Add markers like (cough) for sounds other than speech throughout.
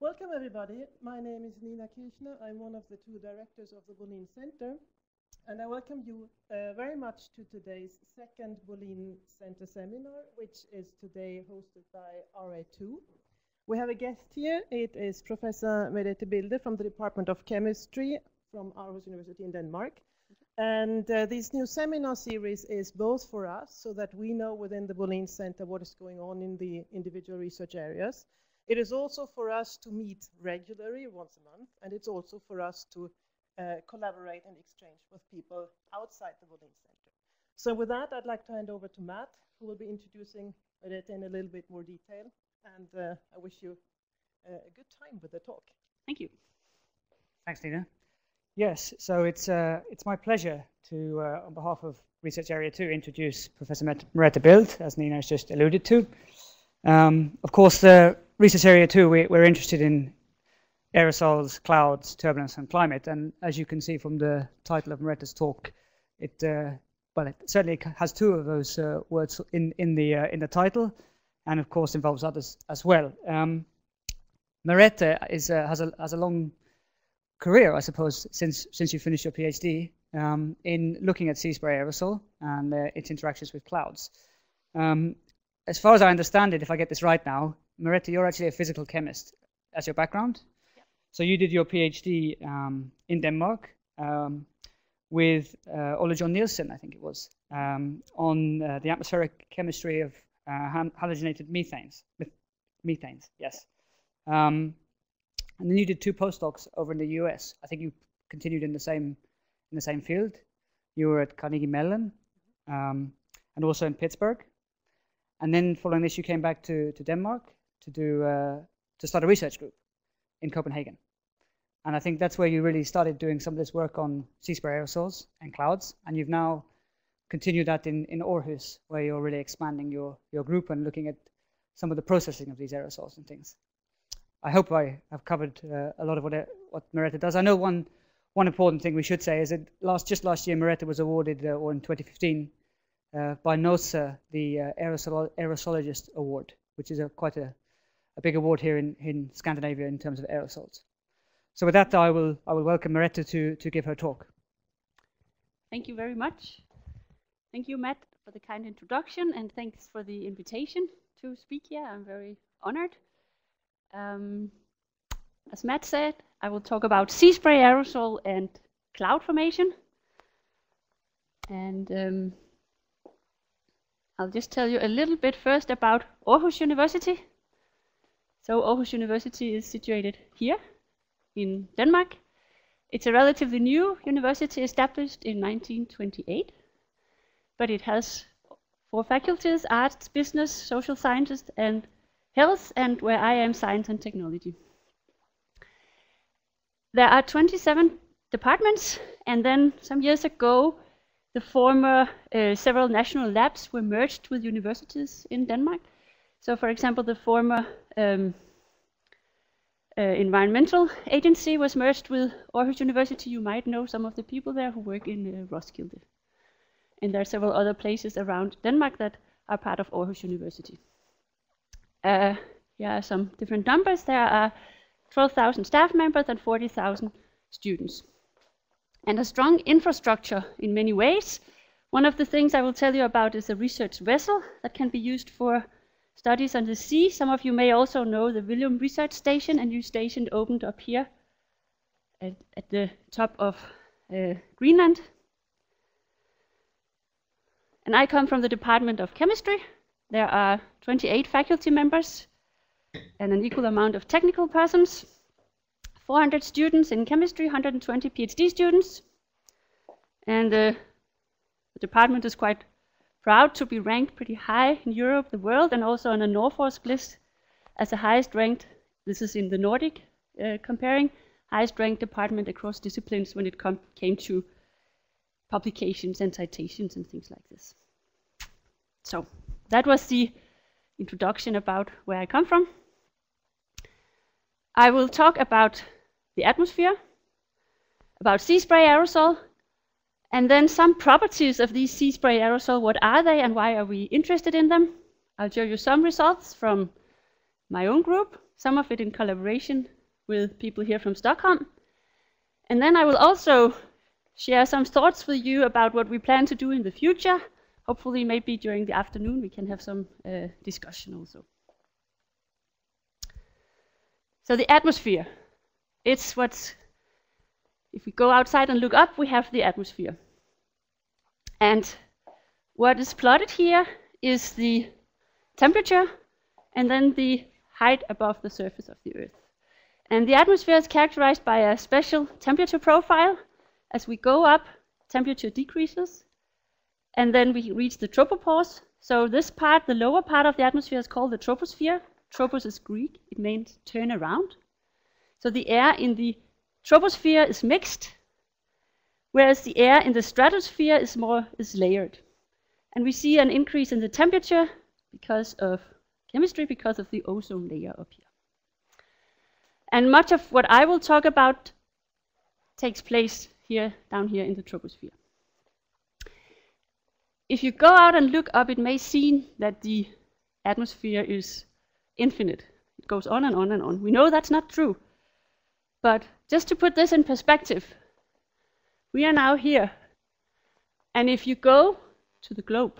Welcome, everybody. My name is Nina Kirchner. I'm one of the two directors of the Bolin Center. And I welcome you uh, very much to today's second Bolin Center seminar, which is today hosted by RA2. We have a guest here. It is Professor Merete Bilde from the Department of Chemistry from Aarhus University in Denmark. And uh, this new seminar series is both for us, so that we know within the Bolin Center what is going on in the individual research areas. It is also for us to meet regularly once a month, and it's also for us to uh, collaborate and exchange with people outside the Bolin Center. So with that, I'd like to hand over to Matt, who will be introducing it in a little bit more detail. And uh, I wish you uh, a good time with the talk. Thank you. Thanks, Nina. Yes, so it's, uh, it's my pleasure to, uh, on behalf of Research Area 2, introduce Professor Merete Bilde, as Nina has just alluded to. Um, of course, the Research Area 2, we, we're interested in aerosols, clouds, turbulence, and climate. And as you can see from the title of Merete's talk, it, uh, well, it certainly has two of those uh, words in, in, the, uh, in the title, and of course involves others as well. Um, is, uh, has, a, has a long career, I suppose, since since you finished your PhD um, in looking at sea spray aerosol and uh, its interactions with clouds. Um, as far as I understand it, if I get this right now, Merete, you're actually a physical chemist as your background. Yep. So you did your PhD um, in Denmark um, with uh, Ole John Nielsen, I think it was, um, on uh, the atmospheric chemistry of uh, halogenated methanes. Methanes, yes. Um, and then you did two postdocs over in the US. I think you continued in the same in the same field. You were at Carnegie Mellon um, and also in Pittsburgh. And then following this, you came back to, to Denmark to do uh, to start a research group in Copenhagen. And I think that's where you really started doing some of this work on sea spray aerosols and clouds. And you've now continued that in, in Aarhus, where you're really expanding your, your group and looking at some of the processing of these aerosols and things. I hope I have covered uh, a lot of what, what Merete does. I know one, one important thing we should say is that last, just last year, Merete was awarded, uh, or in 2015, uh, by NOSA, the uh, Aerosol Aerosologist Award, which is a, quite a, a big award here in, in Scandinavia in terms of aerosols. So with that, I will, I will welcome Merete to, to give her talk. Thank you very much. Thank you, Matt, for the kind introduction, and thanks for the invitation to speak here. I'm very honored. Um, as Matt said, I will talk about sea spray aerosol and cloud formation. And um, I'll just tell you a little bit first about Aarhus University. So Aarhus University is situated here in Denmark. It's a relatively new university established in 1928, but it has four faculties, arts, business, social sciences, and health, and where I am science and technology. There are 27 departments, and then some years ago, the former uh, several national labs were merged with universities in Denmark. So, for example, the former um, uh, environmental agency was merged with Aarhus University. You might know some of the people there who work in uh, Roskilde. And there are several other places around Denmark that are part of Aarhus University. Uh, here are some different numbers. There are 12,000 staff members and 40,000 students. And a strong infrastructure in many ways. One of the things I will tell you about is a research vessel that can be used for studies on the sea. Some of you may also know the Villum Research Station, a new station opened up here at, at the top of uh, Greenland. And I come from the Department of Chemistry, there are 28 faculty members and an equal amount of technical persons, 400 students in chemistry, 120 PhD students. And uh, the department is quite proud to be ranked pretty high in Europe, the world, and also on a NordForsk list as the highest ranked, this is in the Nordic uh, comparing, highest ranked department across disciplines when it came to publications and citations and things like this. So that was the introduction about where I come from. I will talk about the atmosphere, about sea spray aerosol, and then some properties of these sea spray aerosol. What are they and why are we interested in them? I'll show you some results from my own group, some of it in collaboration with people here from Stockholm. And then I will also share some thoughts with you about what we plan to do in the future. Hopefully, maybe during the afternoon, we can have some uh, discussion also. So, the atmosphere. It's what's, if we go outside and look up, we have the atmosphere. And what is plotted here is the temperature and then the height above the surface of the Earth. And the atmosphere is characterized by a special temperature profile. As we go up, temperature decreases, and then we reach the tropopause. So this part, the lower part of the atmosphere, is called the troposphere. Tropos is Greek; it means turn around. So the air in the troposphere is mixed, whereas the air in the stratosphere is more is layered. And we see an increase in the temperature because of chemistry, because of the ozone layer up here. And much of what I will talk about takes place here, down here in the troposphere. If you go out and look up, it may seem that the atmosphere is infinite. It goes on and on and on. We know that's not true. But just to put this in perspective, we are now here. And if you go to the globe,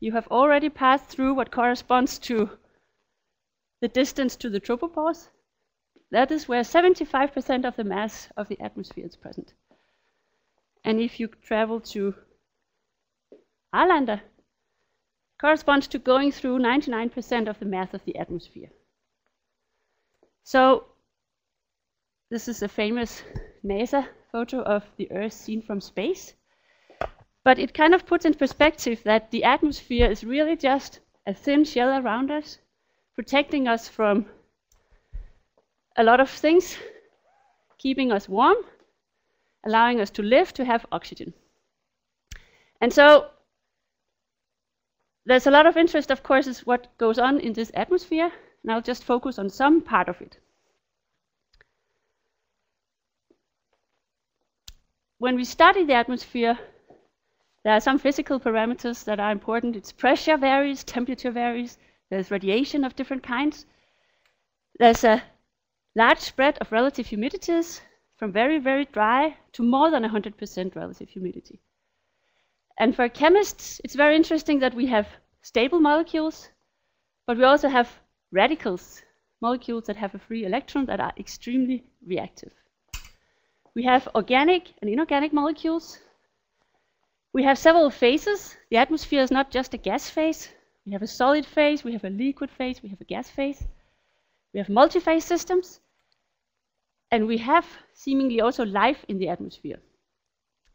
you have already passed through what corresponds to the distance to the tropopause. That is where 75% of the mass of the atmosphere is present. And if you travel to Arlanda, corresponds to going through 99% of the mass of the atmosphere. So this is a famous NASA photo of the Earth seen from space. But it kind of puts in perspective that the atmosphere is really just a thin shell around us, protecting us from a lot of things, keeping us warm, allowing us to live, to have oxygen. And so there's a lot of interest, of course, is what goes on in this atmosphere, and I'll just focus on some part of it. When we study the atmosphere, there are some physical parameters that are important. Its pressure varies, temperature varies, there's radiation of different kinds. There's a large spread of relative humidities from very, very dry to more than 100% relative humidity. And for chemists, it's very interesting that we have stable molecules, but we also have radicals, molecules that have a free electron that are extremely reactive. We have organic and inorganic molecules, we have several phases. The atmosphere is not just a gas phase. We have a solid phase, we have a liquid phase, we have a gas phase. We have multi-phase systems. And we have seemingly also life in the atmosphere.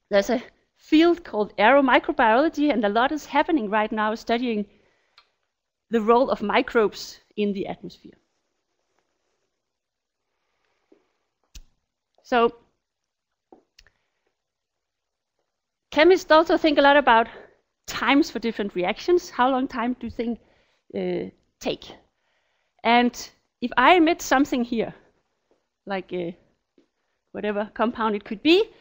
There's a field called aeromicrobiology, and a lot is happening right now studying the role of microbes in the atmosphere. So Chemists also think a lot about times for different reactions. How long time do things uh, take? And if I emit something here, like uh, whatever compound it could be,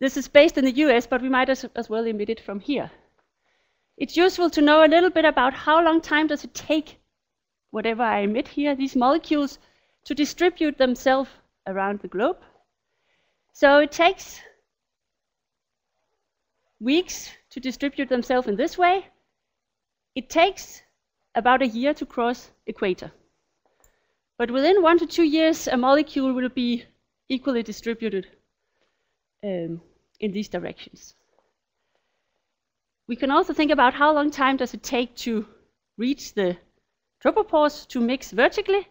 this is based in the US, but we might as, as well emit it from here. It's useful to know a little bit about how long time does it take whatever I emit here, these molecules, to distribute themselves around the globe. So it takes weeks to distribute themselves in this way, it takes about a year to cross equator. But within one to two years, a molecule will be equally distributed um, in these directions. We can also think about how long time does it take to reach the tropopause to mix vertically,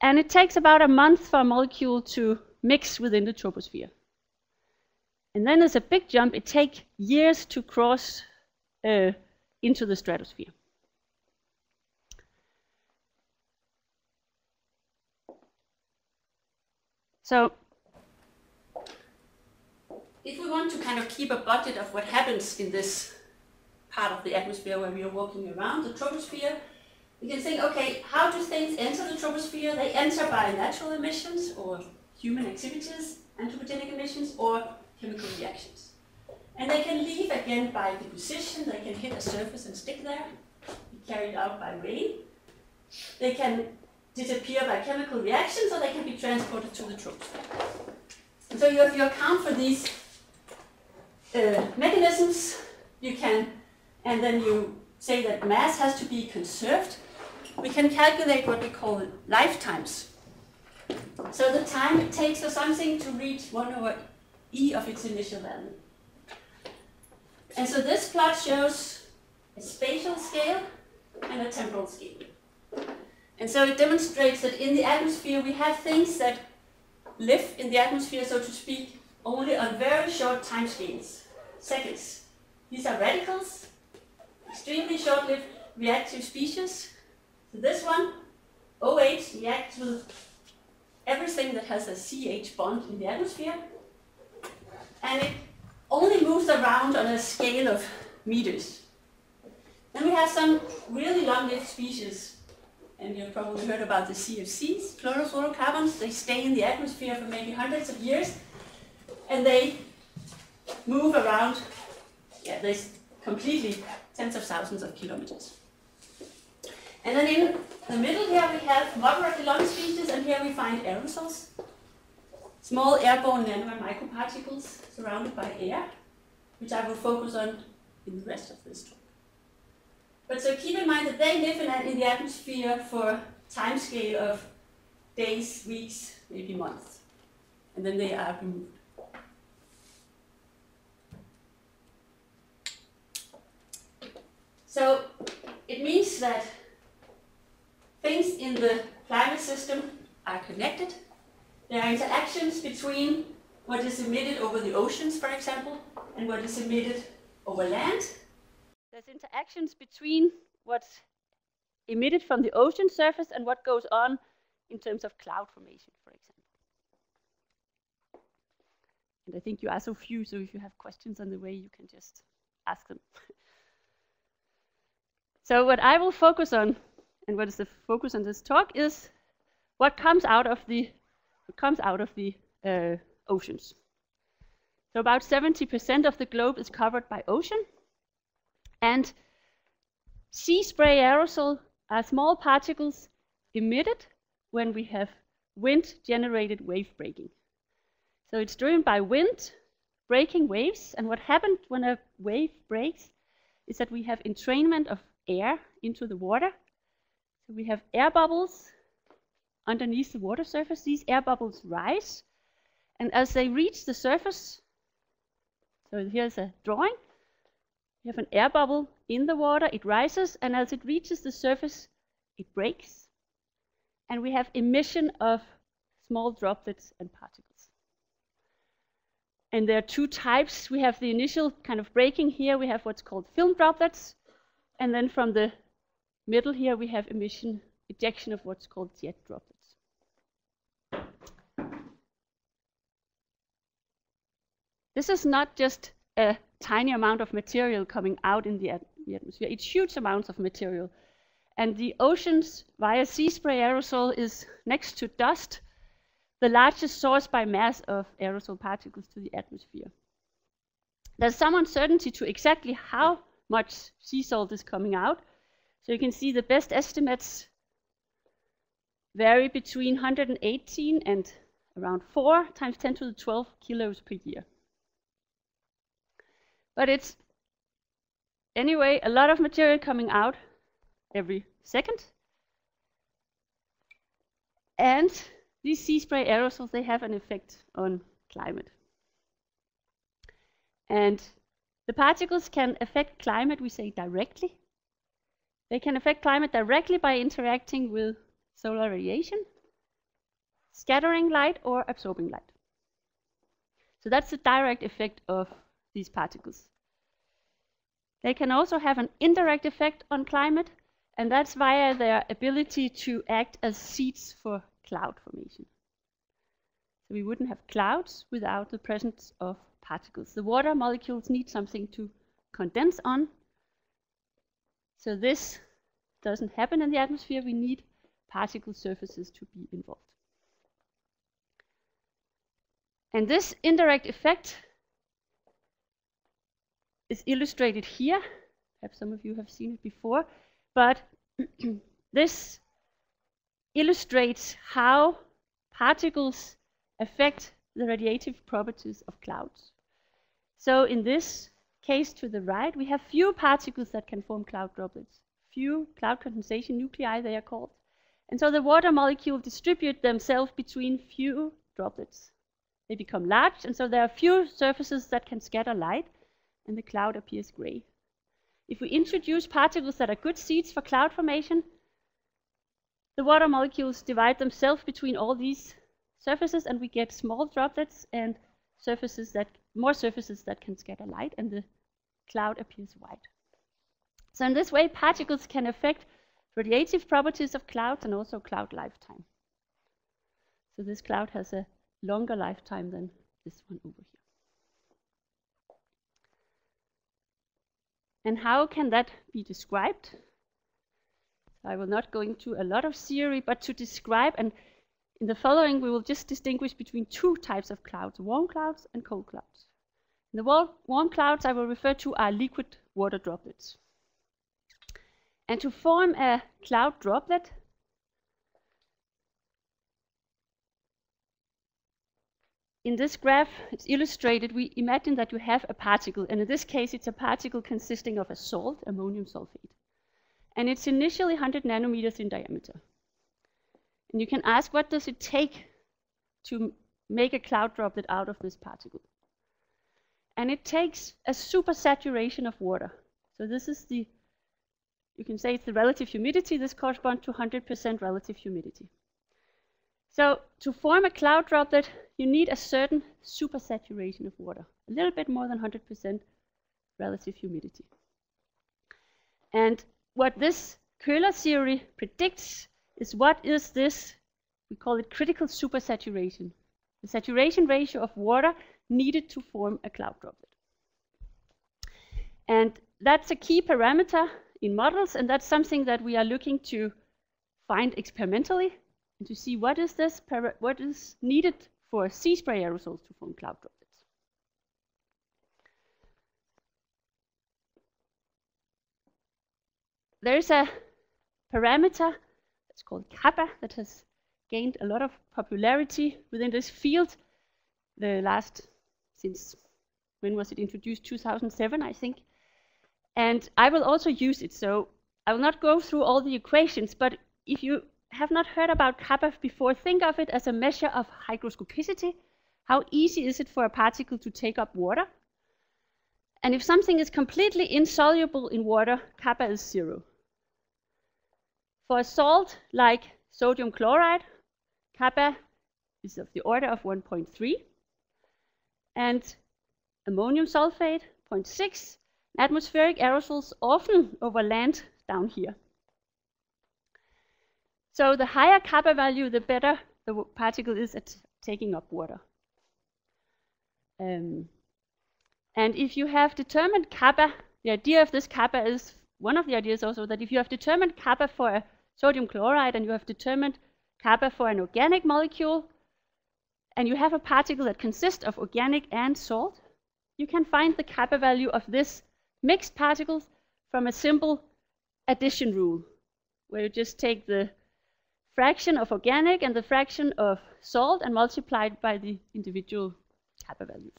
and it takes about a month for a molecule to mix within the troposphere. And then there's a big jump. It takes years to cross uh, into the stratosphere. So if we want to kind of keep a budget of what happens in this part of the atmosphere where we are walking around, the troposphere, we can think, okay, how do things enter the troposphere? They enter by natural emissions or human activities, anthropogenic emissions, or chemical reactions. And they can leave again by deposition, they can hit a surface and stick there, be carried out by rain. They can disappear by chemical reactions or they can be transported to the troposphere. So you, if you account for these uh, mechanisms, you can, and then you say that mass has to be conserved, we can calculate what we call lifetimes. So the time it takes for something to reach 1 over e of its initial value. And so this plot shows a spatial scale and a temporal scale. And so it demonstrates that in the atmosphere we have things that live in the atmosphere, so to speak, only on very short time scales, seconds. These are radicals, extremely short-lived reactive species. So this one, OH, reacts with everything that has a CH bond in the atmosphere, and it only moves around on a scale of meters. Then we have some really long-lived species, and you've probably heard about the CFCs, chlorofluorocarbons. They stay in the atmosphere for maybe hundreds of years, and they move around. Yeah, they completely tens of thousands of kilometers. And then in the middle here we have moderately long species, and here we find aerosols, small airborne nano microparticles surrounded by air, which I will focus on in the rest of this talk. But so keep in mind that they live in, in the atmosphere for time scale of days, weeks, maybe months, and then they are removed. So it means that things in the climate system are connected. There are interactions between what is emitted over the oceans, for example, and what is emitted over land. There's interactions between what's emitted from the ocean surface and what goes on in terms of cloud formation, for example. And I think you are so few, so if you have questions on the way, you can just ask them. (laughs) so what I will focus on and what is the focus on this talk is what comes out of the comes out of the uh, oceans. So about 70% of the globe is covered by ocean, and sea spray aerosol are small particles emitted when we have wind-generated wave breaking. So it's driven by wind breaking waves, and what happens when a wave breaks is that we have entrainment of air into the water, so we have air bubbles underneath the water surface. These air bubbles rise, and as they reach the surface, so here's a drawing. We have an air bubble in the water, it rises, and as it reaches the surface, it breaks. And we have emission of small droplets and particles. And there are two types. We have the initial kind of breaking here, we have what's called film droplets, and then from the Middle here we have emission, ejection of what's called jet droplets. This is not just a tiny amount of material coming out in the, at the atmosphere, it's huge amounts of material. And the oceans via sea spray aerosol is next to dust, the largest source by mass of aerosol particles to the atmosphere. There's some uncertainty to exactly how much sea salt is coming out, so you can see the best estimates vary between 118 and around 4 times 10 to the 12 kilos per year. But it's, anyway, a lot of material coming out every second. And these sea spray aerosols, they have an effect on climate. And the particles can affect climate, we say, directly. They can affect climate directly by interacting with solar radiation, scattering light, or absorbing light. So that's the direct effect of these particles. They can also have an indirect effect on climate, and that's via their ability to act as seeds for cloud formation. So we wouldn't have clouds without the presence of particles. The water molecules need something to condense on, so this doesn't happen in the atmosphere. We need particle surfaces to be involved. And this indirect effect is illustrated here. Perhaps some of you have seen it before. But (clears throat) this illustrates how particles affect the radiative properties of clouds. So in this case to the right, we have few particles that can form cloud droplets. Few cloud condensation nuclei, they are called. And so the water molecules distribute themselves between few droplets. They become large, and so there are few surfaces that can scatter light, and the cloud appears gray. If we introduce particles that are good seeds for cloud formation, the water molecules divide themselves between all these surfaces, and we get small droplets and surfaces that more surfaces that can scatter light, and the cloud appears white. So in this way, particles can affect radiative properties of clouds and also cloud lifetime. So this cloud has a longer lifetime than this one over here. And how can that be described? I will not go into a lot of theory, but to describe, and in the following we will just distinguish between two types of clouds, warm clouds and cold clouds. The warm, warm clouds I will refer to are liquid water droplets. And to form a cloud droplet, in this graph, it's illustrated, we imagine that you have a particle, and in this case, it's a particle consisting of a salt, ammonium sulfate. And it's initially 100 nanometers in diameter. And you can ask, what does it take to make a cloud droplet out of this particle? And it takes a supersaturation of water. So this is the, you can say it's the relative humidity. This corresponds to 100% relative humidity. So to form a cloud droplet, you need a certain supersaturation of water, a little bit more than 100% relative humidity. And what this Köhler theory predicts is what is this, we call it critical supersaturation, the saturation ratio of water needed to form a cloud droplet. And that's a key parameter in models, and that's something that we are looking to find experimentally and to see what is this what is needed for sea spray aerosols to form cloud droplets. There's a parameter that's called kappa that has gained a lot of popularity within this field. The last since when was it introduced? 2007 I think. And I will also use it. So I will not go through all the equations but if you have not heard about kappa before, think of it as a measure of hygroscopicity. How easy is it for a particle to take up water? And if something is completely insoluble in water, kappa is zero. For a salt like sodium chloride, kappa is of the order of 1.3. And ammonium sulfate, 0.6. Atmospheric aerosols often over land down here. So the higher kappa value, the better the particle is at taking up water. Um, and if you have determined kappa, the idea of this kappa is one of the ideas also that if you have determined kappa for a sodium chloride and you have determined kappa for an organic molecule, and you have a particle that consists of organic and salt, you can find the kappa value of this mixed particles from a simple addition rule, where you just take the fraction of organic and the fraction of salt and multiplied by the individual kappa values.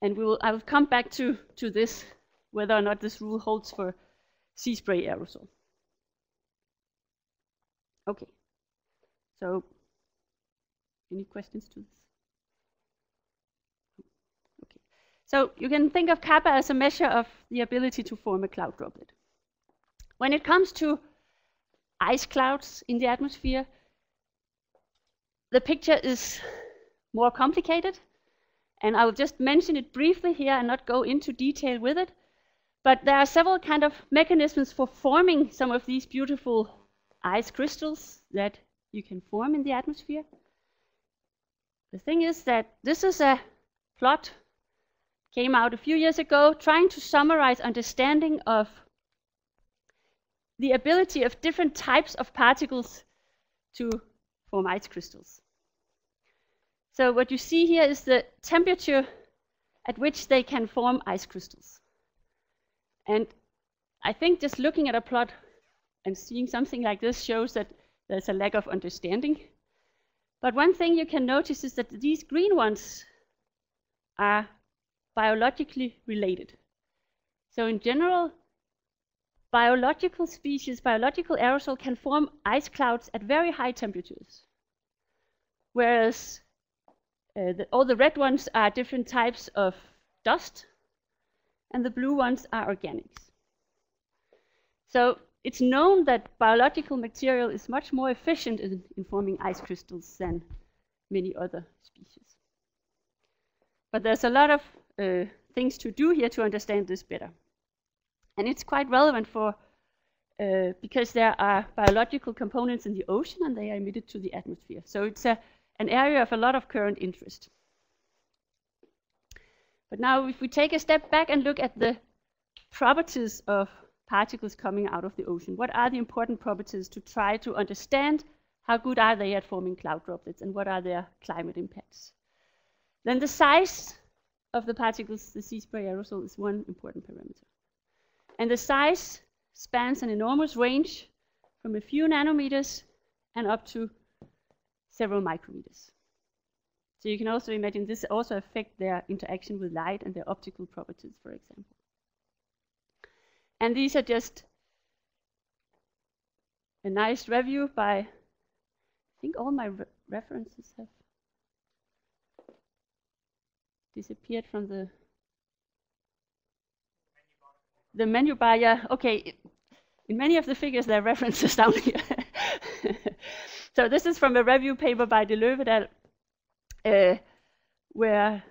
And we will, I will come back to, to this, whether or not this rule holds for sea spray aerosol. Okay, so any questions to this? Okay, so you can think of kappa as a measure of the ability to form a cloud droplet. When it comes to ice clouds in the atmosphere. The picture is more complicated, and I will just mention it briefly here and not go into detail with it. But there are several kind of mechanisms for forming some of these beautiful ice crystals that you can form in the atmosphere. The thing is that this is a plot came out a few years ago trying to summarize understanding of the ability of different types of particles to form ice crystals. So what you see here is the temperature at which they can form ice crystals. And I think just looking at a plot and seeing something like this shows that there's a lack of understanding. But one thing you can notice is that these green ones are biologically related. So in general, biological species, biological aerosol can form ice clouds at very high temperatures. Whereas uh, the, all the red ones are different types of dust, and the blue ones are organics. So it's known that biological material is much more efficient in, in forming ice crystals than many other species. But there's a lot of uh, things to do here to understand this better. And it's quite relevant for uh, because there are biological components in the ocean and they are emitted to the atmosphere. So it's a, an area of a lot of current interest. But now if we take a step back and look at the properties of particles coming out of the ocean, what are the important properties to try to understand how good are they at forming cloud droplets and what are their climate impacts? Then the size of the particles, the sea spray aerosol, is one important parameter. And the size spans an enormous range from a few nanometers and up to several micrometers. So you can also imagine this also affect their interaction with light and their optical properties, for example. And these are just a nice review by, I think all my re references have disappeared from the the menu yeah, okay. In many of the figures, there are references (laughs) down here. so this is from a review paper by De Leeuw et al, uh, where,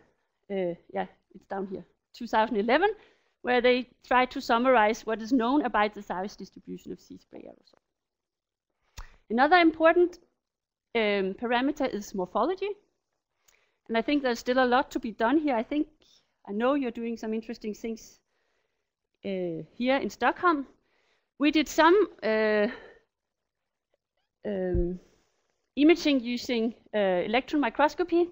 uh, yeah, it's down here, 2011, where they try to summarize what is known about the size distribution of sea spray aerosol. Another important um, parameter is morphology. And I think there's still a lot to be done here. I think, I know you're doing some interesting things here in Stockholm. We did some um, imaging using electron microscopy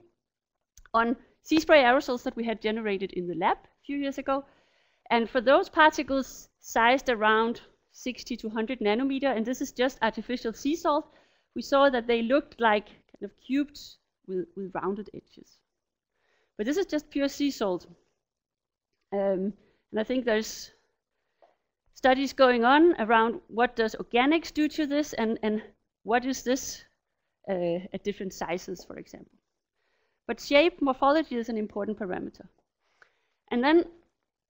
on sea spray aerosols that we had generated in the lab a few years ago. And for those particles sized around 60 to 100 nanometer, and this is just artificial sea salt, we saw that they looked like kind of cubes with, with rounded edges. But this is just pure sea salt. Um, and I think there's studies going on around what does organics do to this and, and what is this uh, at different sizes, for example. But shape morphology is an important parameter. And then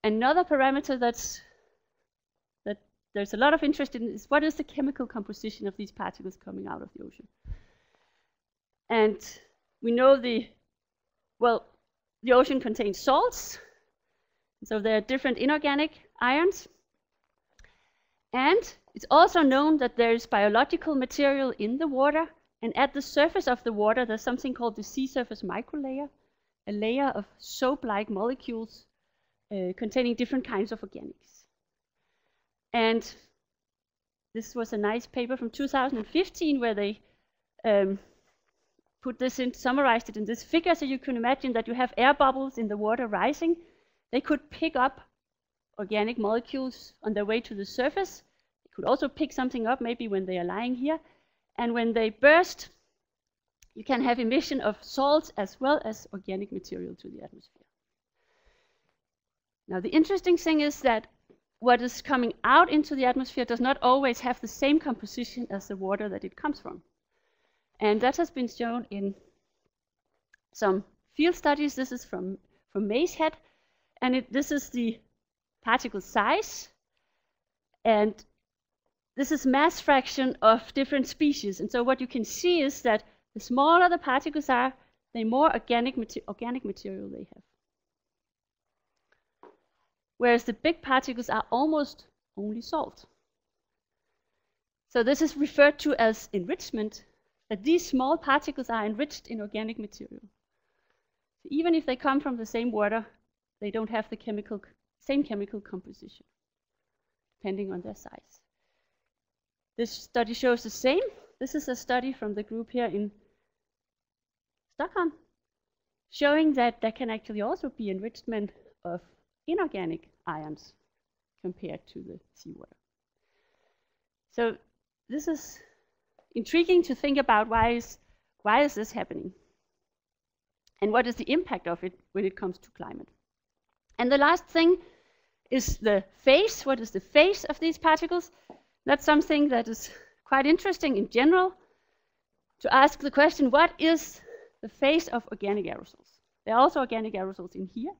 another parameter that's that there's a lot of interest in is what is the chemical composition of these particles coming out of the ocean. And we know the well, the ocean contains salts, so there are different inorganic ions. And it's also known that there is biological material in the water, and at the surface of the water, there's something called the sea surface microlayer, a layer of soap-like molecules uh, containing different kinds of organics. And this was a nice paper from 2015 where they um, put this in, summarized it in this figure, so you can imagine that you have air bubbles in the water rising. They could pick up organic molecules on their way to the surface. They could also pick something up maybe when they are lying here. And when they burst, you can have emission of salts as well as organic material to the atmosphere. Now, the interesting thing is that what is coming out into the atmosphere does not always have the same composition as the water that it comes from. And that has been shown in some field studies. This is from, from Mace Head, and it, this is the particle size. And this is mass fraction of different species. And so what you can see is that the smaller the particles are, the more organic, mater organic material they have. Whereas the big particles are almost only salt. So this is referred to as enrichment, that these small particles are enriched in organic material. So even if they come from the same water, they don't have the chemical same chemical composition, depending on their size. This study shows the same. This is a study from the group here in Stockholm, showing that there can actually also be enrichment of inorganic ions compared to the seawater. So this is intriguing to think about why is, why is this happening? And what is the impact of it when it comes to climate? And the last thing is the phase. What is the phase of these particles? That's something that is quite interesting in general to ask the question, what is the phase of organic aerosols? There are also organic aerosols in here.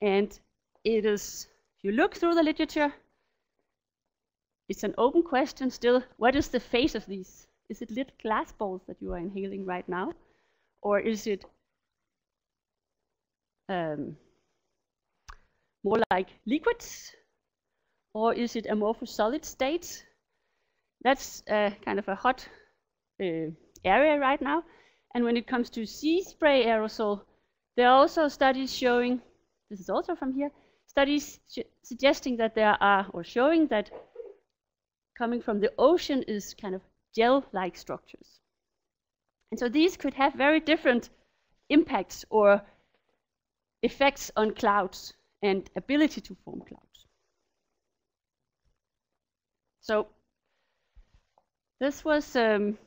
And it is, if you look through the literature, it's an open question still. What is the phase of these? Is it little glass balls that you are inhaling right now? Or is it um, more like liquids? Or is it amorphous solid states? That's uh, kind of a hot uh, area right now. And when it comes to sea spray aerosol, there are also studies showing, this is also from here, studies suggesting that there are, or showing that coming from the ocean is kind of gel-like structures. And so these could have very different impacts or effects on clouds and ability to form clouds. So this was um,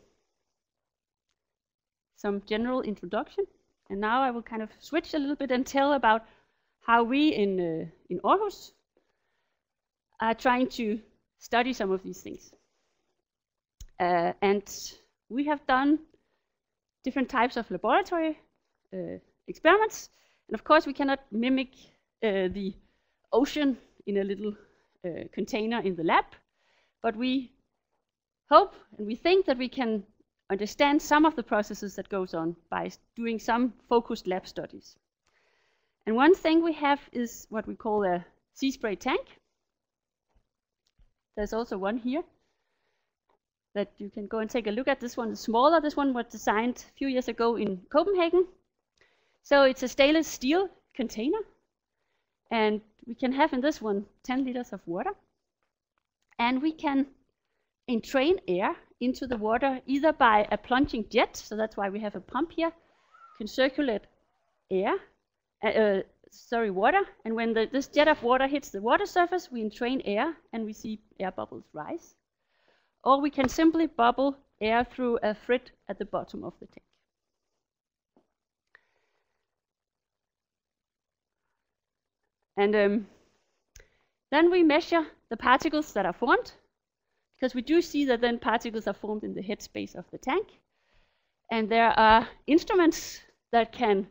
some general introduction. And now I will kind of switch a little bit and tell about how we in, uh, in Aarhus are trying to study some of these things. Uh, and we have done different types of laboratory uh, experiments. And of course, we cannot mimic the ocean in a little uh, container in the lab, but we hope and we think that we can understand some of the processes that goes on by doing some focused lab studies. And one thing we have is what we call a sea spray tank. There's also one here that you can go and take a look at. This one is smaller. This one was designed a few years ago in Copenhagen. So it's a stainless steel container. And we can have in this one 10 liters of water. And we can entrain air into the water either by a plunging jet, so that's why we have a pump here, can circulate air, uh, uh, sorry, water, and when the, this jet of water hits the water surface, we entrain air and we see air bubbles rise. Or we can simply bubble air through a frit at the bottom of the tank. And um, then we measure the particles that are formed because we do see that then particles are formed in the headspace of the tank. And there are instruments that can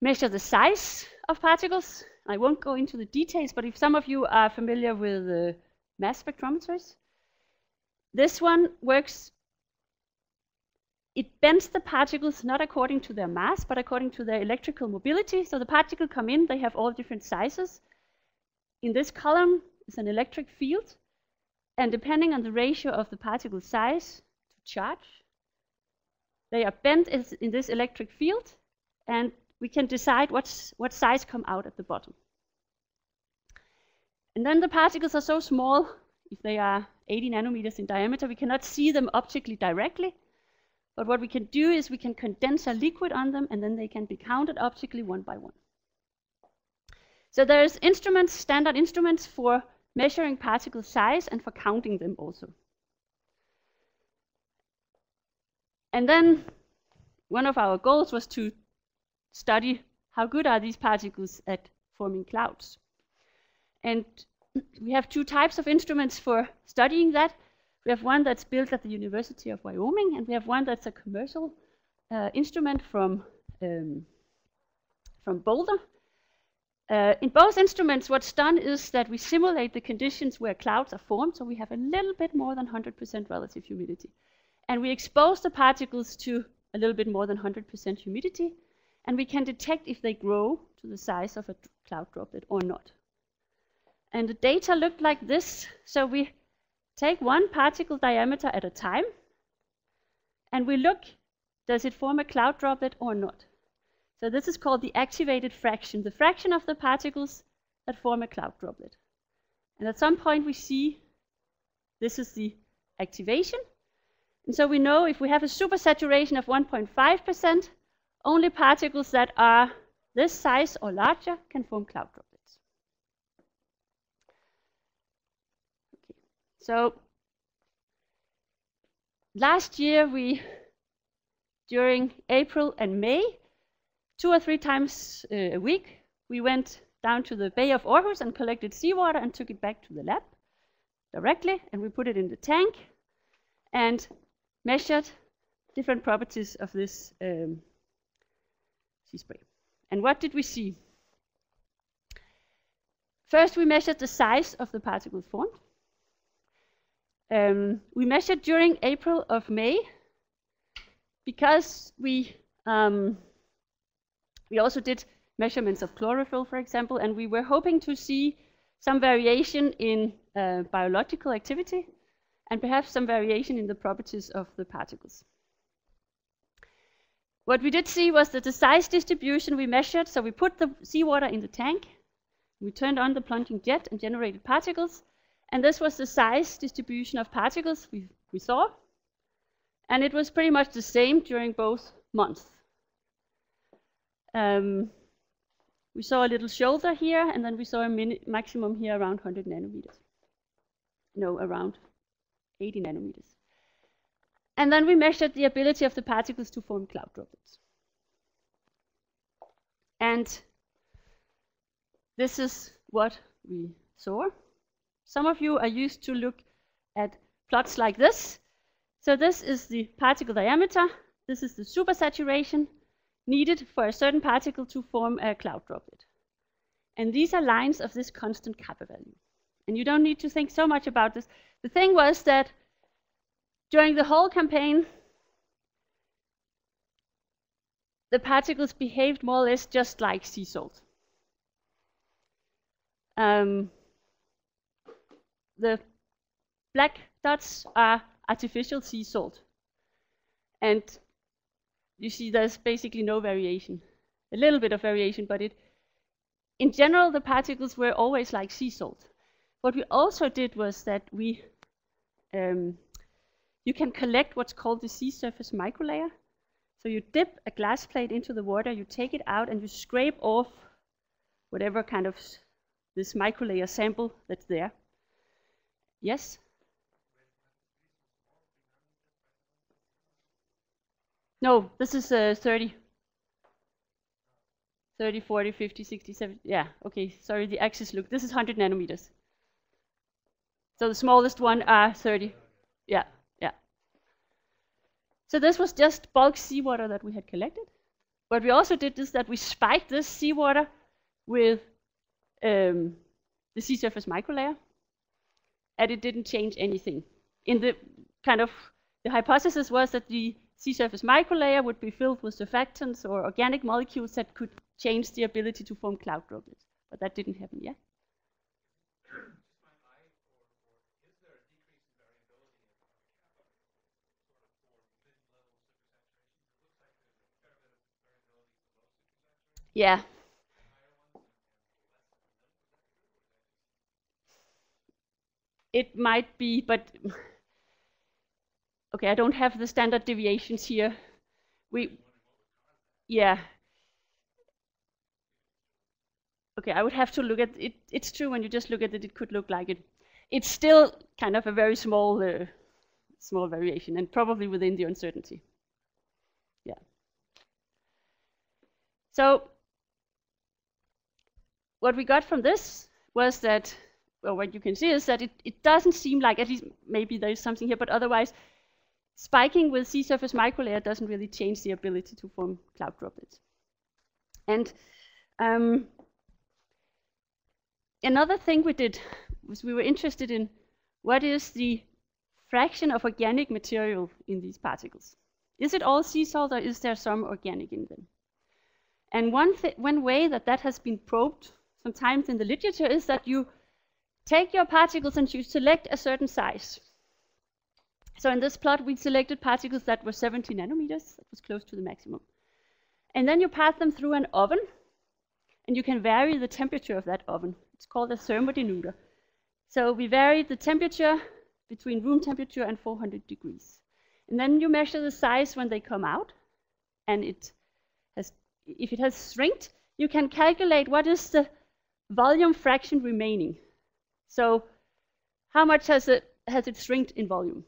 measure the size of particles. I won't go into the details, but if some of you are familiar with uh, mass spectrometers, this one works, it bends the particles not according to their mass, but according to their electrical mobility. So the particles come in, they have all different sizes. In this column is an electric field, and depending on the ratio of the particle size to charge, they are bent in this electric field, and we can decide what's, what size come out at the bottom. And then the particles are so small, if they are 80 nanometers in diameter, we cannot see them optically directly. But what we can do is we can condense a liquid on them, and then they can be counted optically one by one. So there's instruments, standard instruments for measuring particle size and for counting them also. And then one of our goals was to study how good are these particles at forming clouds. And (clears throat) we have two types of instruments for studying that. We have one that's built at the University of Wyoming, and we have one that's a commercial uh, instrument from, um, from Boulder. Uh, in both instruments, what's done is that we simulate the conditions where clouds are formed, so we have a little bit more than 100% relative humidity. And we expose the particles to a little bit more than 100% humidity, and we can detect if they grow to the size of a cloud droplet or not. And the data looked like this. So we take one particle diameter at a time, and we look, does it form a cloud droplet or not? So this is called the activated fraction, the fraction of the particles that form a cloud droplet. And at some point we see this is the activation. And so we know if we have a supersaturation of 1.5%, only particles that are this size or larger can form cloud droplets. Okay. So last year we, during April and May, two or three times uh, a week, we went down to the Bay of Aarhus and collected seawater and took it back to the lab directly, and we put it in the tank and measured different properties of this um, sea spray. And what did we see? First, we measured the size of the particles formed. Um, we measured during April of May because we um, we also did measurements of chlorophyll, for example, and we were hoping to see some variation in uh, biological activity and perhaps some variation in the properties of the particles. What we did see was that the size distribution we measured, so we put the seawater in the tank, we turned on the plunging jet and generated particles, and this was the size distribution of particles we, we saw, and it was pretty much the same during both months. Um, we saw a little shoulder here, and then we saw a maximum here around 100 nanometers. No, around 80 nanometers. And then we measured the ability of the particles to form cloud droplets. And this is what we saw. Some of you are used to look at plots like this. So this is the particle diameter. This is the supersaturation needed for a certain particle to form a cloud droplet. And these are lines of this constant kappa value. And you don't need to think so much about this. The thing was that during the whole campaign, the particles behaved more or less just like sea salt. Um, the black dots are artificial sea salt. And you see there's basically no variation. A little bit of variation, but it, in general, the particles were always like sea salt. What we also did was that we um, you can collect what's called the sea surface microlayer. So you dip a glass plate into the water, you take it out, and you scrape off whatever kind of this microlayer sample that's there. Yes? No, this is uh, 30. 30, 40, 50, 60, 70. Yeah, okay, sorry, the axis look. This is 100 nanometers. So the smallest one are 30. Yeah. Yeah. So this was just bulk seawater that we had collected. What we also did is that we spiked this seawater with um, the sea surface microlayer, and it didn't change anything. In the kind of the hypothesis was that the sea surface microlayer would be filled with surfactants or organic molecules that could change the ability to form cloud droplets, but that didn't happen yet. Yeah. It might be, but (sighs) okay, I don't have the standard deviations here. We, yeah. Okay, I would have to look at it. It's true when you just look at it, it could look like it. It's still kind of a very small, uh, small variation, and probably within the uncertainty. Yeah. So what we got from this was that, well, what you can see is that it, it doesn't seem like, at least maybe there's something here, but otherwise, spiking with sea surface microlayer doesn't really change the ability to form cloud droplets. And um, another thing we did was we were interested in what is the fraction of organic material in these particles. Is it all sea salt or is there some organic in them? And one, one way that that has been probed sometimes in the literature is that you take your particles and you select a certain size. So in this plot, we selected particles that were 70 nanometers, that was close to the maximum. And then you pass them through an oven, and you can vary the temperature of that oven. It's called a thermodenuder. So we varied the temperature between room temperature and 400 degrees. And then you measure the size when they come out, and it has, if it has shrinked, you can calculate what is the volume fraction remaining. So how much has, it, has it shrinked in volume.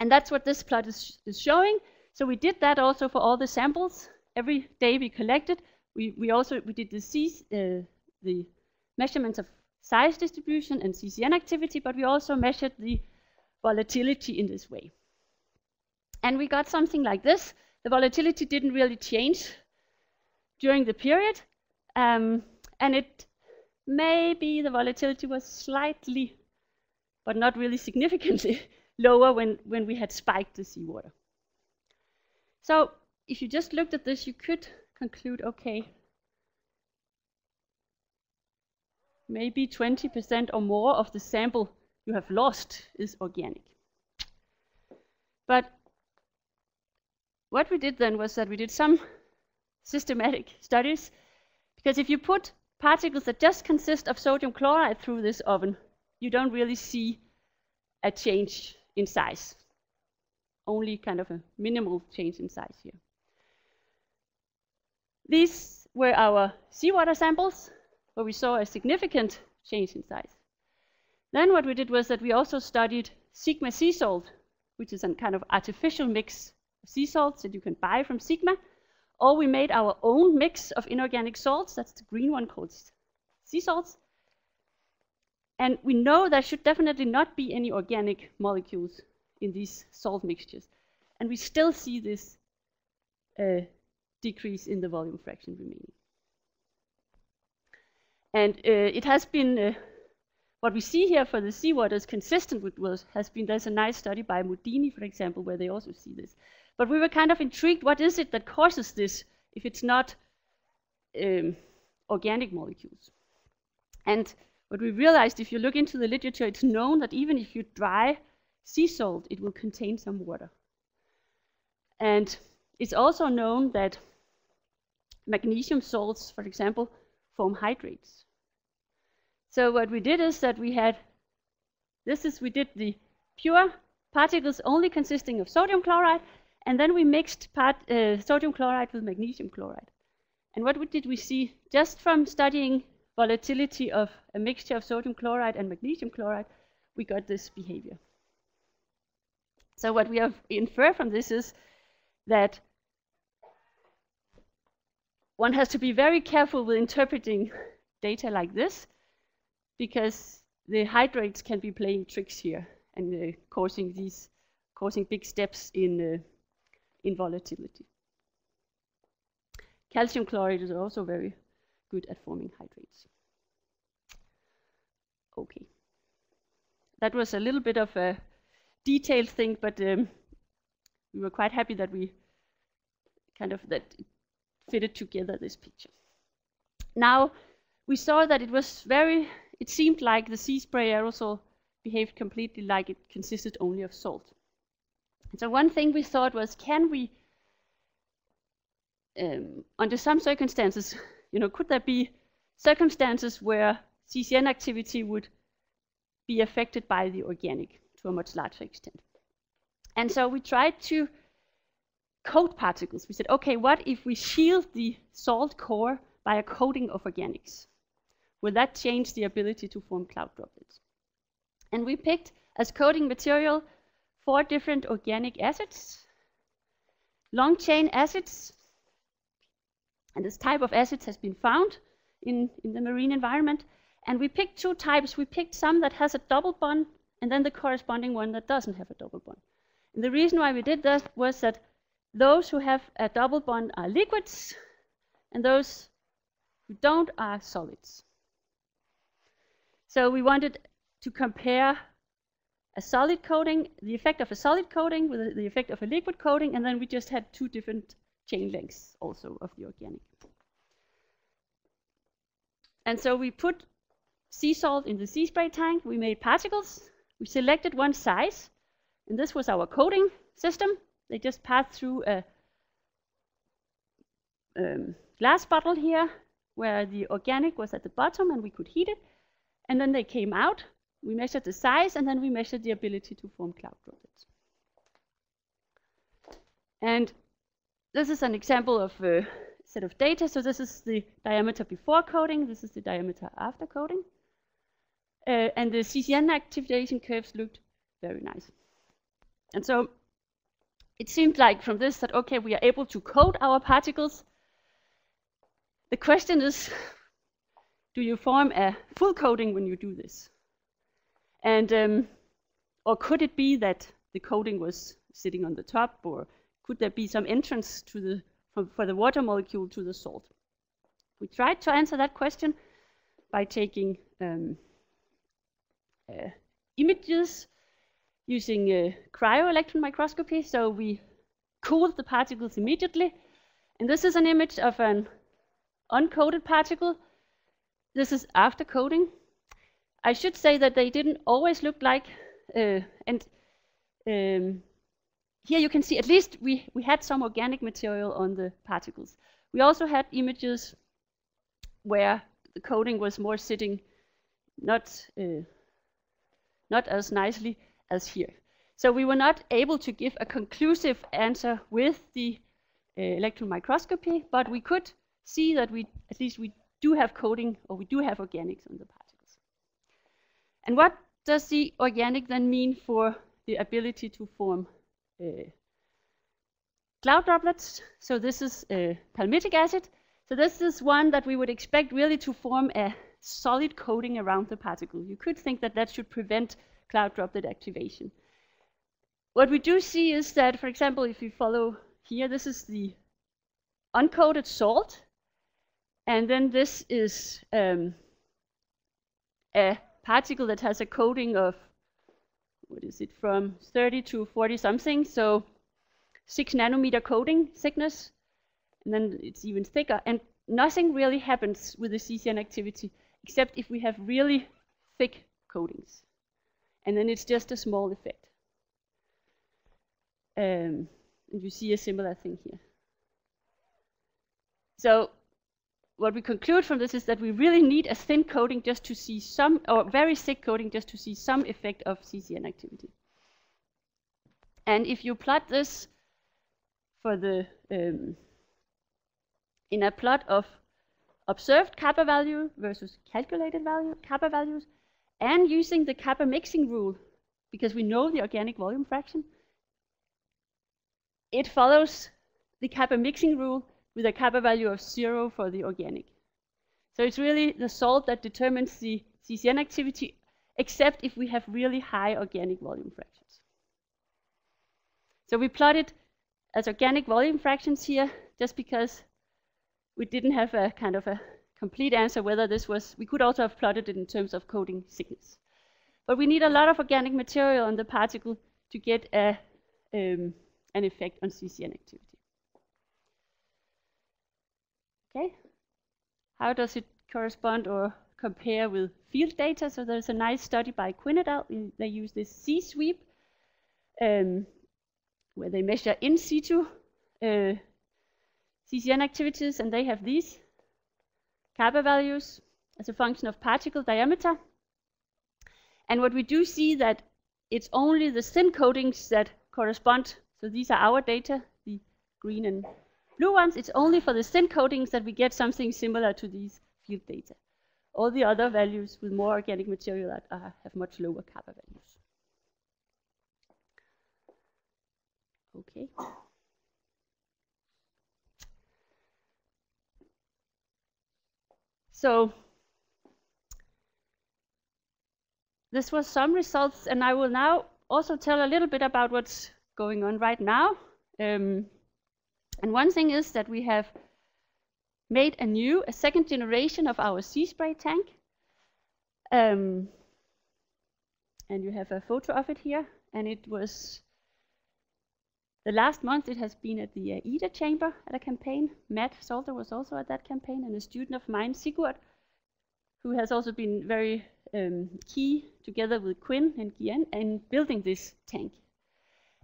And that's what this plot is, is showing. So we did that also for all the samples. Every day we collected, we, we also we did the, C, uh, the measurements of size distribution and CCN activity, but we also measured the volatility in this way. And we got something like this. The volatility didn't really change during the period, um, and it maybe the volatility was slightly, but not really significantly, (laughs) lower when, when we had spiked the seawater. So if you just looked at this, you could conclude, okay, maybe 20% or more of the sample you have lost is organic. But what we did then was that we did some systematic studies, because if you put particles that just consist of sodium chloride through this oven, you don't really see a change in size. Only kind of a minimal change in size here. These were our seawater samples, where we saw a significant change in size. Then what we did was that we also studied Sigma sea salt, which is a kind of artificial mix of sea salts that you can buy from Sigma, or we made our own mix of inorganic salts. That's the green one called sea salts. And we know there should definitely not be any organic molecules in these salt mixtures. And we still see this uh, decrease in the volume fraction remaining. And uh, it has been, uh, what we see here for the seawater is consistent with what has been, there's a nice study by Modini, for example, where they also see this. But we were kind of intrigued, what is it that causes this if it's not um, organic molecules? And what we realized, if you look into the literature, it's known that even if you dry sea salt, it will contain some water. And it's also known that magnesium salts, for example, form hydrates. So what we did is that we had, this is, we did the pure particles only consisting of sodium chloride, and then we mixed part, uh, sodium chloride with magnesium chloride. And what did we see just from studying volatility of a mixture of sodium chloride and magnesium chloride, we got this behavior. So what we have infer from this is that one has to be very careful with interpreting data like this because the hydrates can be playing tricks here and uh, causing these causing big steps in uh, in volatility. Calcium chloride is also very good at forming hydrates. Okay. That was a little bit of a detailed thing, but um, we were quite happy that we kind of that fitted together this picture. Now, we saw that it was very, it seemed like the sea spray aerosol behaved completely like it consisted only of salt. And so one thing we thought was, can we, um, under some circumstances, (laughs) you know, could there be circumstances where CCN activity would be affected by the organic to a much larger extent? And so we tried to coat particles. We said, okay, what if we shield the salt core by a coating of organics? Will that change the ability to form cloud droplets? And we picked as coating material four different organic acids, long chain acids, and this type of acids has been found in, in the marine environment. And we picked two types. We picked some that has a double bond, and then the corresponding one that doesn't have a double bond. And the reason why we did that was that those who have a double bond are liquids, and those who don't are solids. So we wanted to compare a solid coating, the effect of a solid coating with the effect of a liquid coating, and then we just had two different chain lengths also of the organic. And so we put sea salt in the sea spray tank, we made particles, we selected one size, and this was our coating system. They just passed through a um, glass bottle here where the organic was at the bottom and we could heat it. And then they came out. We measured the size and then we measured the ability to form cloud droplets. And this is an example of a set of data. So this is the diameter before coating. This is the diameter after coating. Uh, and the CCN activation curves looked very nice. And so it seemed like from this that, okay, we are able to code our particles. The question is, do you form a full coating when you do this? And, um, or could it be that the coating was sitting on the top, or could there be some entrance to the, for, for the water molecule to the salt? We tried to answer that question by taking um, uh, images using uh, cryo-electron microscopy. So we cooled the particles immediately. And this is an image of an uncoated particle. This is after coating. I should say that they didn't always look like, uh, and um, here you can see at least we, we had some organic material on the particles. We also had images where the coating was more sitting not, uh, not as nicely as here. So we were not able to give a conclusive answer with the uh, electron microscopy, but we could see that we, at least we do have coating, or we do have organics on the particles. And what does the organic then mean for the ability to form uh, cloud droplets? So this is uh, palmitic acid. So this is one that we would expect really to form a solid coating around the particle. You could think that that should prevent cloud droplet activation. What we do see is that, for example, if you follow here, this is the uncoated salt, and then this is um, a particle that has a coating of, what is it, from 30 to 40 something, so 6 nanometer coating thickness, and then it's even thicker. And nothing really happens with the CCN activity except if we have really thick coatings. And then it's just a small effect. Um, and you see a similar thing here. So what we conclude from this is that we really need a thin coating just to see some, or very thick coating just to see some effect of CCN activity. And if you plot this for the um, in a plot of observed kappa value versus calculated value, kappa values, and using the kappa mixing rule, because we know the organic volume fraction, it follows the kappa mixing rule with a kappa value of zero for the organic. So it's really the salt that determines the CCN activity, except if we have really high organic volume fractions. So we plotted as organic volume fractions here, just because we didn't have a kind of a complete answer whether this was, we could also have plotted it in terms of coating thickness. But we need a lot of organic material on the particle to get a, um, an effect on CCN activity. Okay, how does it correspond or compare with field data? So there's a nice study by al. They use this Sea Sweep um, where they measure in situ uh, CCN activities, and they have these kappa values as a function of particle diameter. And what we do see that it's only the thin coatings that correspond. So these are our data, the green and blue ones. It's only for the thin coatings that we get something similar to these field data. All the other values with more organic material are, have much lower kappa values. Okay. So this was some results, and I will now also tell a little bit about what's going on right now. Um, and one thing is that we have made a new, a second generation of our sea spray tank. Um, and you have a photo of it here. And it was the last month it has been at the uh, AIDA chamber at a campaign. Matt Salter was also at that campaign, and a student of mine, Sigurd, who has also been very um, key together with Quinn and Guian in building this tank.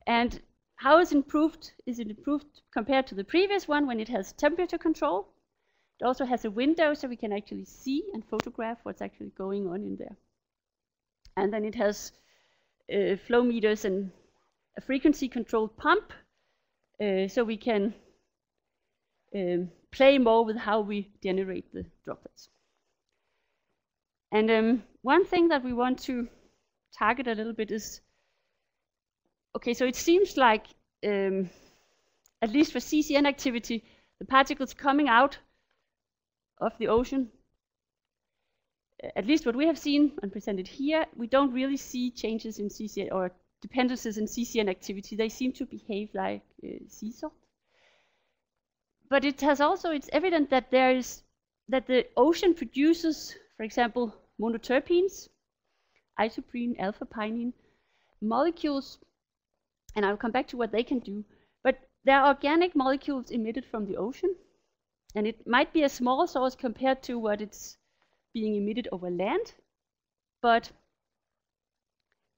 And how is improved? Is it improved compared to the previous one when it has temperature control? It also has a window so we can actually see and photograph what's actually going on in there. And then it has uh, flow meters and a frequency controlled pump uh, so we can um, play more with how we generate the droplets. And um, one thing that we want to target a little bit is okay, so it seems like, um, at least for CCN activity, the particles coming out of the ocean, at least what we have seen and presented here, we don't really see changes in CCN or dependencies in CCN activity. They seem to behave like uh, sea salt. But it has also, it's evident that there is, that the ocean produces, for example, monoterpenes, isoprene, alpha-pinene, molecules, and I'll come back to what they can do. But there are organic molecules emitted from the ocean, and it might be a small source compared to what it's being emitted over land, but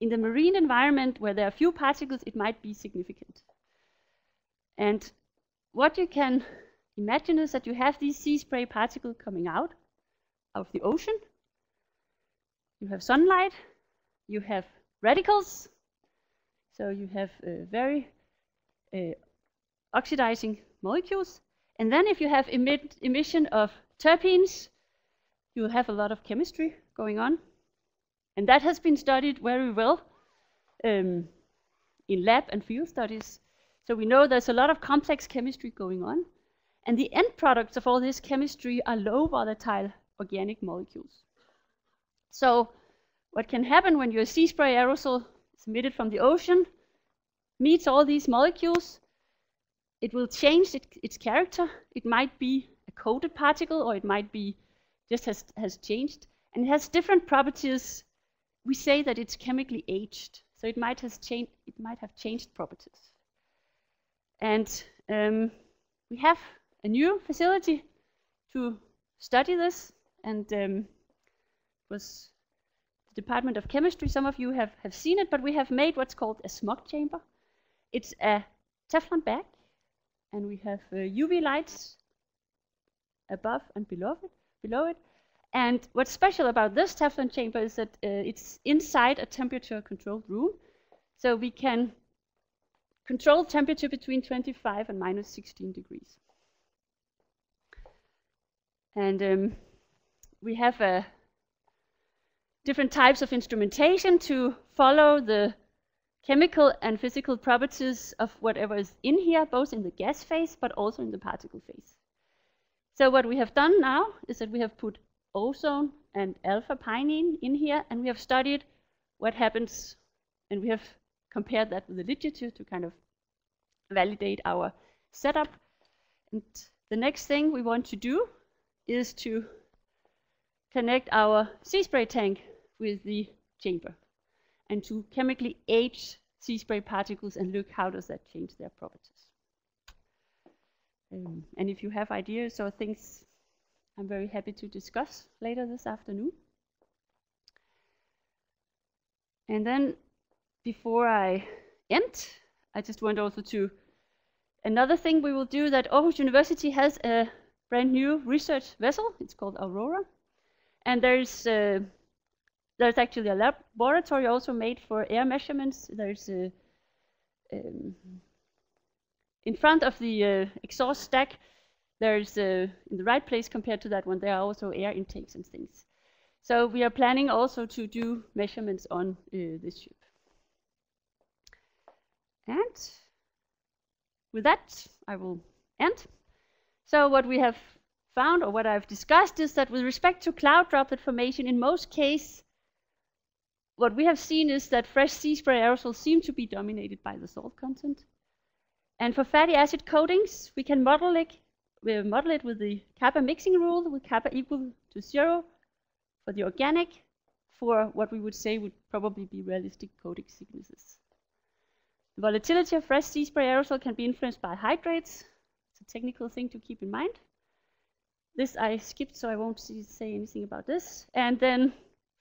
in the marine environment where there are few particles, it might be significant. And what you can imagine is that you have these sea spray particles coming out of the ocean. You have sunlight, you have radicals, so you have uh, very uh, oxidizing molecules. And then if you have emit emission of terpenes, you have a lot of chemistry going on. And that has been studied very well um, in lab and field studies. So we know there's a lot of complex chemistry going on. And the end products of all this chemistry are low volatile organic molecules. So what can happen when your sea spray aerosol emitted from the ocean, meets all these molecules, it will change it, its character. It might be a coated particle or it might be just has, has changed. And it has different properties we say that it's chemically aged. So it might, has changed, it might have changed properties. And um, we have a new facility to study this, and um, was Department of Chemistry. Some of you have, have seen it, but we have made what's called a smog chamber. It's a Teflon bag, and we have uh, UV lights above and below it, below it, and what's special about this Teflon chamber is that uh, it's inside a temperature controlled room. So we can control temperature between 25 and minus 16 degrees. And um, we have uh, different types of instrumentation to follow the chemical and physical properties of whatever is in here, both in the gas phase but also in the particle phase. So what we have done now is that we have put ozone and alpha-pinene in here, and we have studied what happens, and we have compared that with the literature to kind of validate our setup. And the next thing we want to do is to connect our sea spray tank with the chamber and to chemically age sea spray particles and look how does that change their properties. Um, and if you have ideas or things I'm very happy to discuss later this afternoon. And then before I end, I just want also to another thing we will do that Aarhus University has a brand new research vessel. It's called Aurora, and there's uh, there's actually a laboratory also made for air measurements. There's a um, in front of the uh, exhaust stack there's uh, in the right place compared to that one, there are also air intakes and things. So we are planning also to do measurements on uh, this ship. And with that, I will end. So what we have found, or what I've discussed, is that with respect to cloud droplet formation, in most cases, what we have seen is that fresh sea spray aerosols seem to be dominated by the salt content. And for fatty acid coatings, we can model it we model it with the kappa mixing rule with kappa equal to zero for the organic for what we would say would probably be realistic coating thicknesses. The volatility of fresh sea spray aerosol can be influenced by hydrates. It's a technical thing to keep in mind. This I skipped, so I won't say anything about this. And then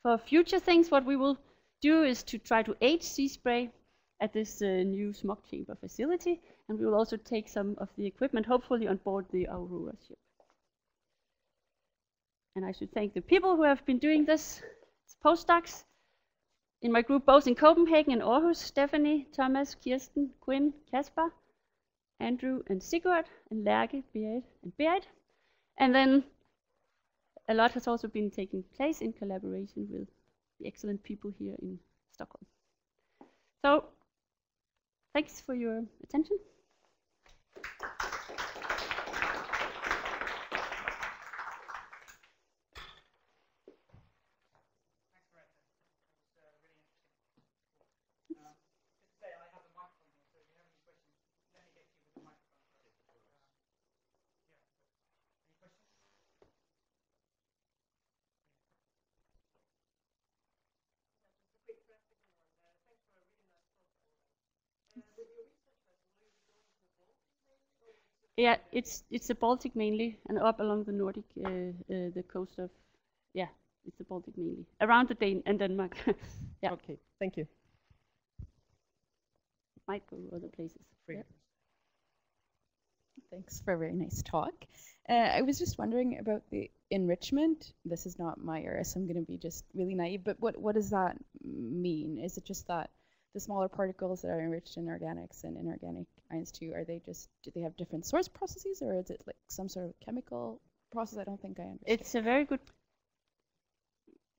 for future things, what we will do is to try to age sea spray at this uh, new smog chamber facility and we will also take some of the equipment, hopefully on board the Aurora ship. And I should thank the people who have been doing this. It's postdocs in my group, both in Copenhagen and Aarhus, Stephanie, Thomas, Kirsten, Quinn, Caspar, Andrew and Sigurd, and Lærke, Berit, and Berit. And then a lot has also been taking place in collaboration with the excellent people here in Stockholm. So thanks for your attention. Yeah, it's it's the Baltic mainly, and up along the Nordic, uh, uh, the coast of, yeah, it's the Baltic mainly, around the Dan and Denmark. (laughs) yeah, Okay, thank you. might go other places. Yeah. Thanks for a very nice talk. Uh, I was just wondering about the enrichment. This is not my area, so I'm going to be just really naive. But what what does that mean? Is it just that the smaller particles that are enriched in organics and inorganic ions too? Are they just do they have different source processes, or is it like some sort of chemical process? I don't think I understand. It's a very good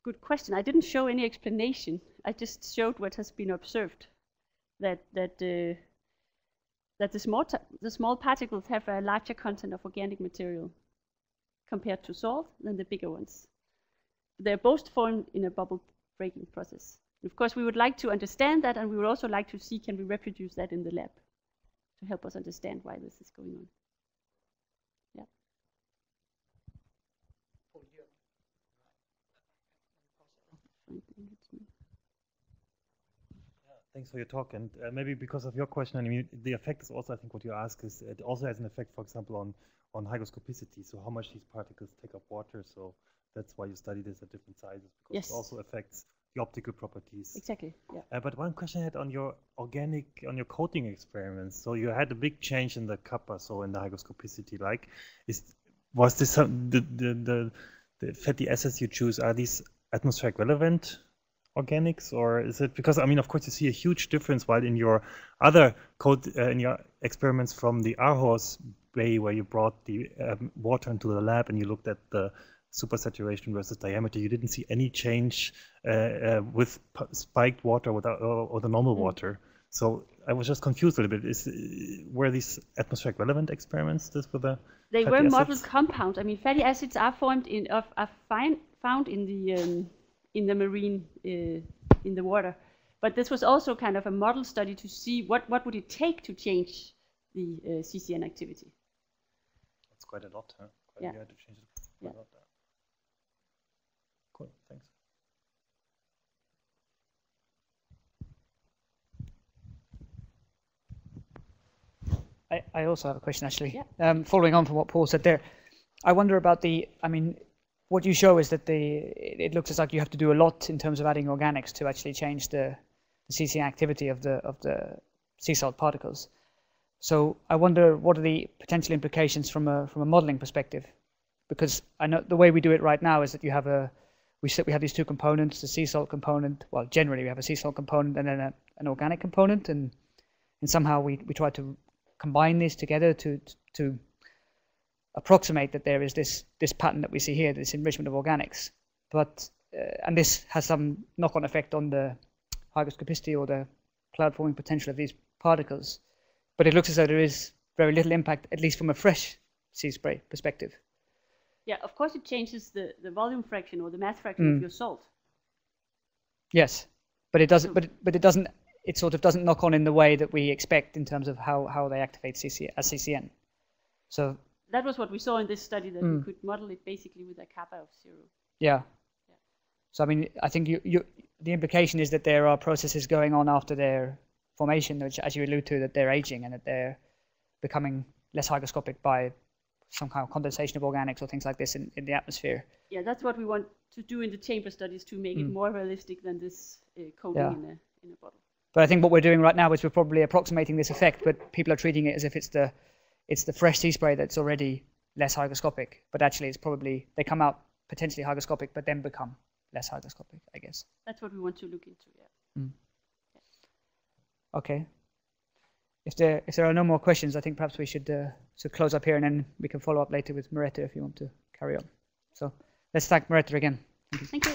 good question. I didn't show any explanation. I just showed what has been observed. That that uh, that the small the small particles have a larger content of organic material compared to salt than the bigger ones. They're both formed in a bubble breaking process. Of course, we would like to understand that, and we would also like to see can we reproduce that in the lab to help us understand why this is going on. Yeah. Thanks for your talk. And uh, maybe because of your question, I mean, the effect is also, I think, what you ask is it also has an effect, for example, on on hygroscopicity. So how much these particles take up water. So that's why you study this at different sizes because Yes. it also affects the optical properties. Exactly. Yeah. Uh, but one question I had on your organic, on your coating experiments. So you had a big change in the kappa, so in the hygroscopicity. Like, is was this some, the, the the the fatty acids you choose? Are these atmospheric relevant organics, or is it because I mean, of course, you see a huge difference while in your other code uh, in your experiments from the Aarhus Bay, where you brought the um, water into the lab and you looked at the supersaturation versus diameter, you didn't see any change uh, uh, with p- spiked water without, or, or the normal water. So I was just confused a little bit. Is were these atmospheric relevant experiments? This with the They were model compounds. I mean, fatty acids are formed in of are fine, found in the um, in the marine uh, in the water, but this was also kind of a model study to see what what would it take to change the uh, CCN activity. That's quite a lot, huh? Quite, Yeah. You had to change it quite Yeah. a lot. there. Cool. Thanks. I, I also have a question actually. Yeah. Um, following on from what Paul said there, I wonder about the. I mean, what you show is that the it it looks as like you have to do a lot in terms of adding organics to actually change the, the CC activity of the of the sea salt particles. So I wonder what are the potential implications from a from a modeling perspective, because I know the way we do it right now is that you have a we said we have these two components, the sea salt component. Well, generally we have a sea salt component and then a, an organic component, and and somehow we, we try to combine these together to to approximate that there is this this pattern that we see here, this enrichment of organics. But uh, and this has some knock-on effect on the hygroscopicity or the cloud forming potential of these particles. But it looks as though there is very little impact, at least from a fresh sea spray perspective. Yeah, of course it changes the, the volume fraction or the mass fraction of Mm. your salt. Yes, but it doesn't. But it, but it doesn't. It sort of doesn't knock on in the way that we expect in terms of how, how they activate CC as CCN. So That was what we saw in this study that Mm. we could model it basically with a kappa of zero. Yeah. Yeah. So I mean, I think you, you the implication is that there are processes going on after their formation, which, as you allude to, that they're aging and that they're becoming less hygroscopic by some kind of condensation of organics or things like this in, in the atmosphere. Yeah, that's what we want to do in the chamber studies to make it Mm. more realistic than this uh, coating Yeah. in a in a bottle. But I think what we're doing right now is we're probably approximating this effect, but people are treating it as if it's the it's the fresh sea spray that's already less hygroscopic. But actually, it's probably they come out potentially hygroscopic, but then become less hygroscopic, I guess. That's what we want to look into. Yeah. Okay. If there if there are no more questions, I think perhaps we should uh, should close up here, and then we can follow up later with Merete if you want to carry on. So let's thank Merete again. Thank you.